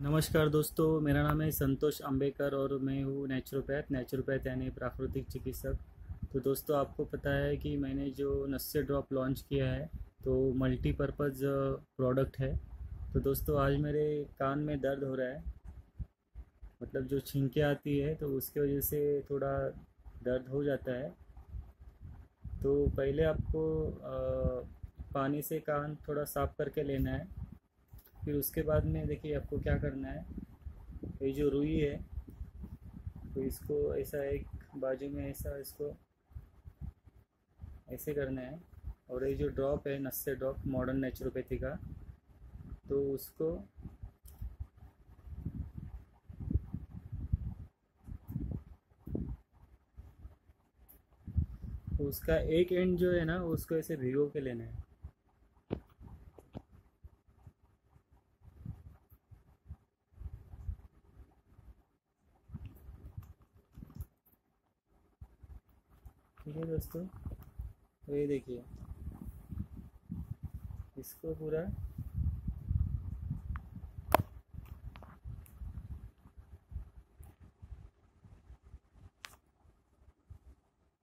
नमस्कार दोस्तों मेरा नाम है संतोष अंबेकर और मैं हूँ नेचुरोपैथ नेचुरोपैथ यानी प्राकृतिक चिकित्सक। तो दोस्तों आपको पता है कि मैंने जो नस्य ड्रॉप लॉन्च किया है तो मल्टीपर्पज़ प्रोडक्ट है। तो दोस्तों आज मेरे कान में दर्द हो रहा है। मतलब जो छींके आती है तो उसकी वजह से थोड़ा दर्द हो जाता है। तो पहले आपको आ, पानी से कान थोड़ा साफ़ करके लेना है। फिर उसके बाद में देखिए आपको क्या करना है। ये जो रुई है तो इसको ऐसा एक बाजू में ऐसा इसको ऐसे करना है। और ये जो ड्रॉप है, नस्से ड्रॉप मॉडर्न नेचुरोपैथी का तो उसको उसका एक एंड जो है ना, उसको ऐसे भिगो के लेना है। ठीक है दोस्तों तो ये देखिए। इसको पूरा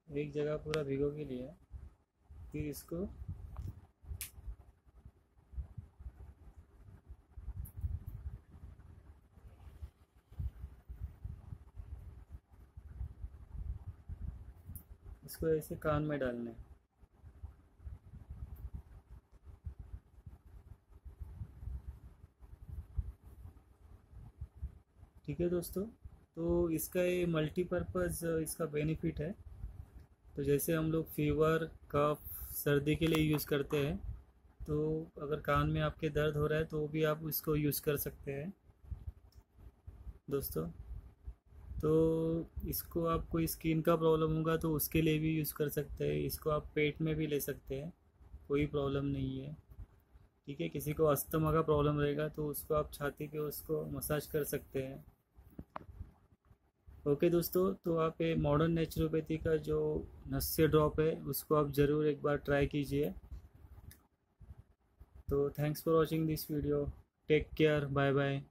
एक जगह पूरा भिगो के लिए, फिर इसको इसको ऐसे कान में डालना है। ठीक है दोस्तों? तो इसका ये मल्टीपर्पज़ इसका बेनिफिट है। तो जैसे हम लोग फीवर कफ सर्दी के लिए यूज़ करते हैं तो अगर कान में आपके दर्द हो रहा है तो भी आप इसको यूज़ कर सकते हैं। दोस्तों? तो इसको आप कोई स्किन का प्रॉब्लम होगा तो उसके लिए भी यूज़ कर सकते हैं। इसको आप पेट में भी ले सकते हैं। कोई प्रॉब्लम नहीं है। ठीक है? किसी को अस्थमा का प्रॉब्लम रहेगा तो उसको आप छाती पे उसको मसाज कर सकते हैं। ओके दोस्तों तो आप ये मॉडर्न नेचुरोपैथी का जो नस्य ड्रॉप है, उसको आप ज़रूर एक बार ट्राई कीजिए। तो thanks for watching this video take care bye bye